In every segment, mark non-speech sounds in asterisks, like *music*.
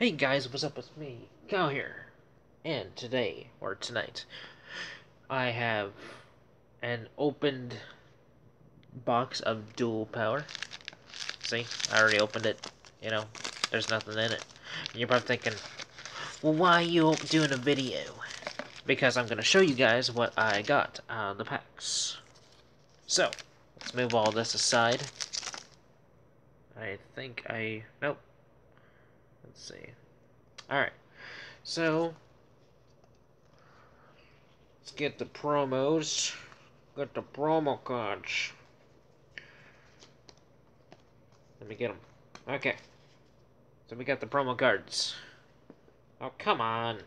Hey guys, what's up? with me, Kyle here. And today, or tonight, I have an opened box of Duel Power. See, I already opened it. You know, there's nothing in it. And you're probably thinking, well, why are you doing a video? Because I'm going to show you guys what I got out of the packs. So, let's move all this aside. I think I... Nope. Let's see. Alright. So, let's get the promos. Get the promo cards. Let me get them. Okay. So we got the promo cards. Oh, come on.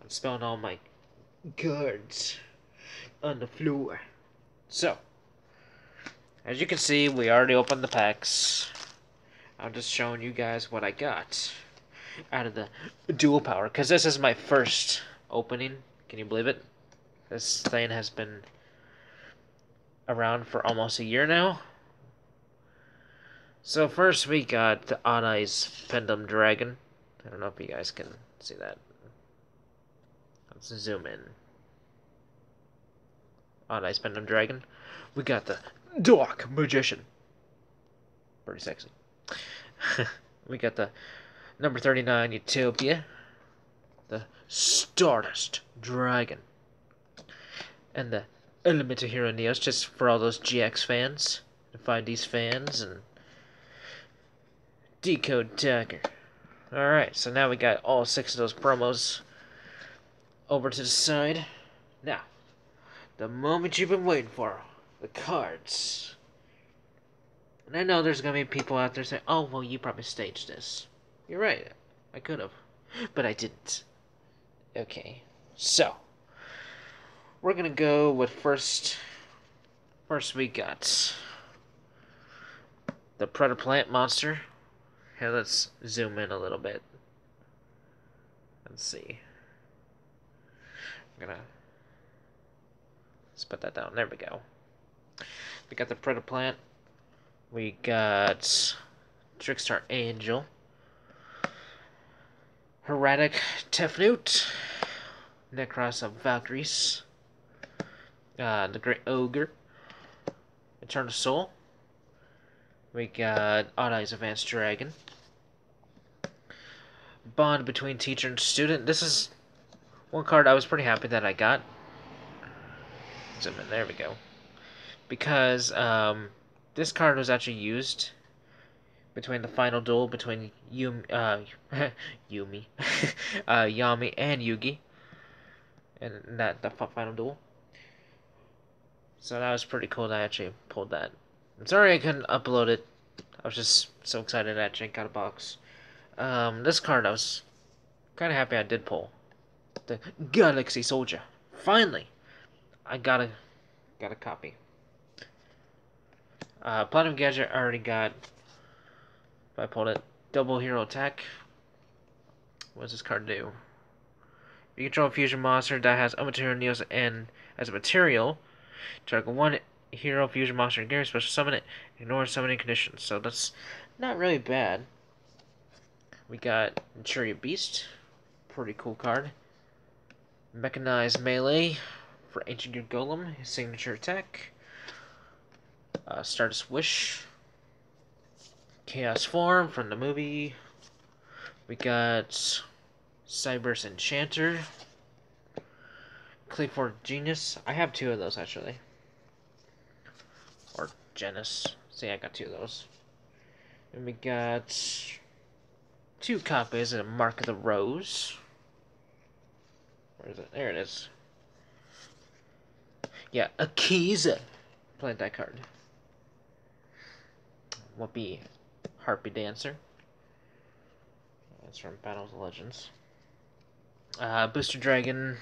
I'm spelling all my cards on the floor. So, as you can see, we already opened the packs. I'm just showing you guys what I got out of the Duel Power. Because this is my first opening. Can you believe it? This thing has been around for almost a year now. So first we got the Odd Eyes Pendulum Dragon. I don't know if you guys can see that. Let's zoom in. Odd Eyes Pendulum Dragon. We got the Dark Magician. Pretty sexy. *laughs* we got the number 39 Utopia. The Stardust Dragon. And the Elemental Hero Neos, just for all those GX fans. And 5D's fans and Decode Talker. Alright, so now we got all six of those promos over to the side. Now, the moment you've been waiting for, the cards. And I know there's going to be people out there saying, oh, well, you probably staged this. You're right, I could have. But I didn't. Okay, so, we're to go with first, first we got the Predator Plant Monster. Okay, let's zoom in a little bit. Let's see. I'm gonna let's put that down. There we go. We got the Predator Plant. We got Trickstar Angel. Hieratic Tefnuit. Nekroz of Valkyrus. Uh, the Great Ogre. Eternal Soul. We got Odd Eyes Advanced Dragon. Bond between teacher and student. This is one card I was pretty happy that I got. There we go. Because um, this card was actually used between the final duel between *laughs* Yumi, uh, *laughs* Yumi, uh, Yami and Yugi, and that the final duel. So that was pretty cool. That I actually pulled that. I'm sorry I couldn't upload it. I was just so excited I actually got a box. Um, this card I was kind of happy I did pull. The Galaxy Soldier. Finally, I got a got a copy. Uh, Platinum Gadget I already got. If I pulled it, Double Hero Attack. What does this card do? You control a fusion monster that has Unmaterial Neos and as a material, target one hero fusion monster and gear special summon it, ignore summoning conditions. So that's not really bad. We got Chariot Beast, pretty cool card. Mechanized Melee for Ancient Gear Golem, his signature attack. Uh, Stardust Wish. Chaos Form from the movie. We got Cyberse Enchanter. Clayford Genius. I have two of those actually. Or Genis. See, I got two of those. And we got two copies of Mark of the Rose. Where is it? There it is. Yeah, Akiza. Played that card. Whoopi Harpie Dancer. That's from Battles of Legends. Uh, Booster Dragon.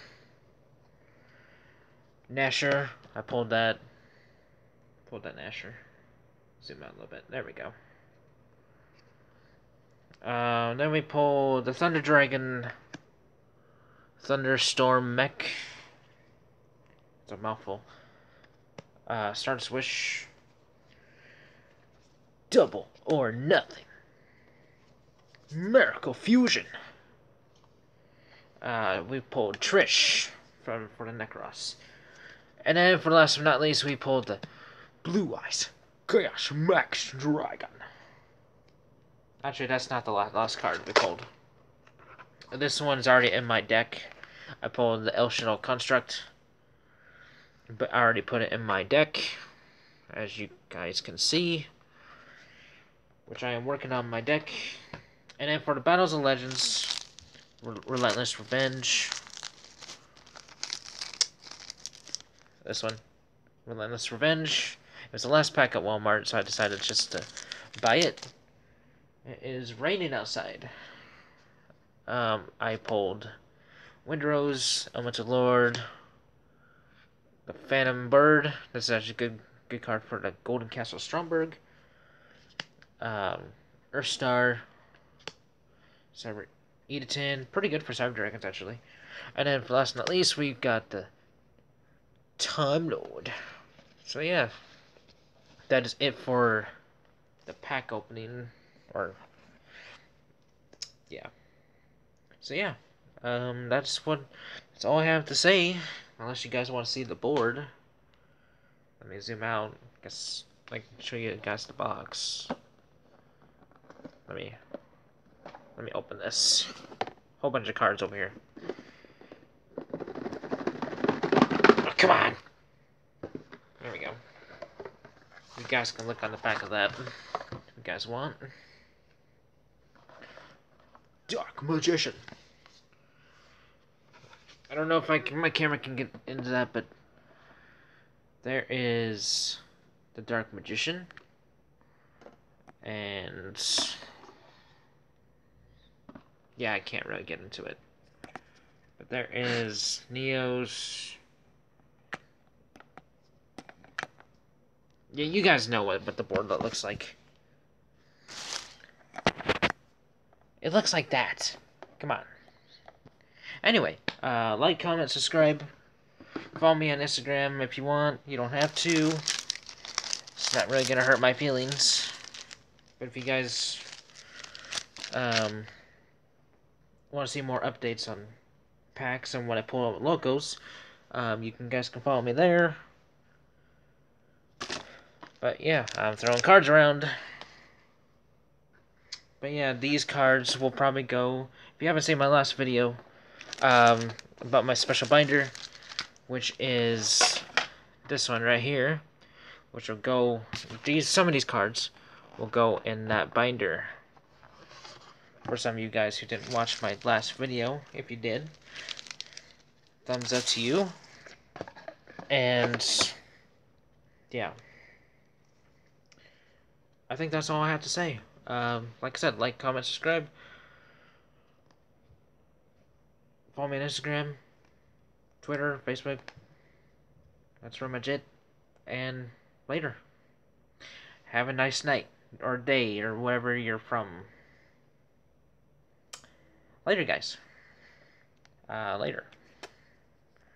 Nasher. I pulled that. Pulled that Nasher. Zoom out a little bit. There we go. Uh, then we pull the Thunder Dragon Thunderstorm Mech. It's a mouthful. Uh, Stardust Wish. Double or nothing. Miracle Fusion. Uh, we pulled Trish from for the Nekroz. And then for last but not least, we pulled the Blue Eyes Chaos Max Dragon. Actually, that's not the last, card we pulled. This one's already in my deck. I pulled the El Construct. But I already put it in my deck. As you guys can see. Which I am working on my deck. And then for the Battles of Legends, Relentless Revenge. This one. Relentless Revenge. It was the last pack at Walmart, so I decided just to buy it. It is raining outside. Um, I pulled Windrose, Elemental Lord, the Phantom Bird. This is actually a good good card for the Golden Castle Stromberg. Um, Earthstar, Cyber Eltanin. Pretty good for Cyber Dragons, actually. And then for last but not least, we've got the Time Lord. So yeah, that is it for the pack opening, or yeah. So yeah, um, that's what that's all I have to say. Unless you guys want to see the board, let me zoom out. I guess I can show you guys the box. Let me let me open this. Whole bunch of cards over here. Oh, come on. There we go. You guys can look on the back of that if you guys want. Dark Magician. I don't know if I can, my camera can get into that, but there is the Dark Magician. And yeah, I can't really get into it. But there is Neos Yeah, you guys know what, what the board looks like. It looks like that. Come on. Anyway, uh, like, comment, subscribe. Follow me on Instagram if you want. You don't have to. It's not really going to hurt my feelings. But if you guys um, want to see more updates on packs and when I pull out logos, um, you can guys can follow me there. But yeah, I'm throwing cards around. But yeah, these cards will probably go... If you haven't seen my last video um, about my special binder, which is this one right here, which will go... These Some of these cards will go in that binder. For some of you guys who didn't watch my last video, if you did, thumbs up to you. And, yeah. I think that's all I have to say. Um, like I said, like, comment, subscribe. Follow me on Instagram, Twitter, Facebook. That's pretty much it. And later. Have a nice night, or day, or wherever you're from. Later, guys. Uh, later.